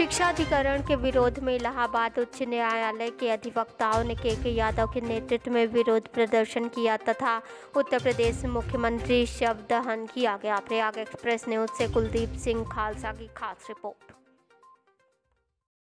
शिक्षा अधिकरण के विरोध में इलाहाबाद उच्च न्यायालय के अधिवक्ताओं ने के के यादव के नेतृत्व में विरोध प्रदर्शन किया तथा उत्तर प्रदेश मुख्यमंत्री शव दहन किया। गया प्रयाग एक्सप्रेस न्यूज़ से कुलदीप सिंह खालसा की खास रिपोर्ट।